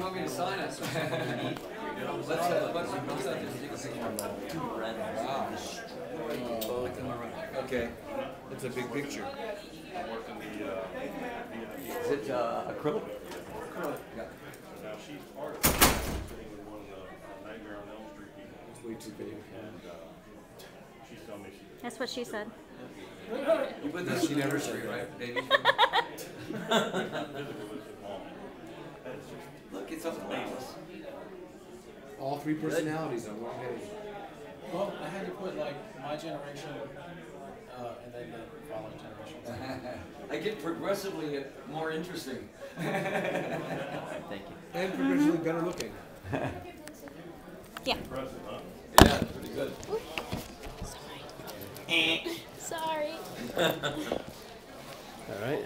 you want me to sign it? Let's, uh, let's, let's not just take a picture. Wow. Okay. It's a big picture. I'm working the, uh, VIP. Is it uh, acrylic? Yeah. Now, she's part of, one of the uh, Nightmare on Elm Street people. It's way too big. And, uh, she's telling me she That's what she said. You put this anniversary, right, baby? physically just Look, it's up amazing. All three personalities on one page. Well, I had to put like my generation, uh, and then the following generations. I get progressively more interesting. Thank you. And progressively better looking. Yeah. impressive, huh? Yeah, pretty good. Sorry. Sorry. All right.